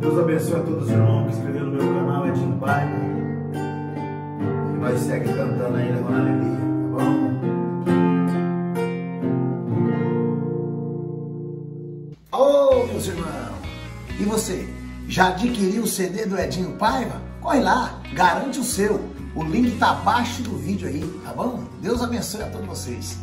Deus abençoe a todos os irmãos que inscreveram no meu canal, é Edinho Paiva E nós segue cantando ainda com alegria, tá bom? Ô, meus irmãos! E você, já adquiriu o CD do Edinho Paiva? Corre lá, garante o seu. O link tá abaixo do vídeo aí, tá bom? Deus abençoe a todos vocês.